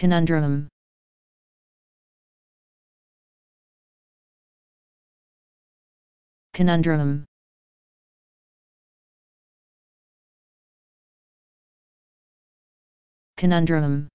Conundrum. Conundrum. Conundrum.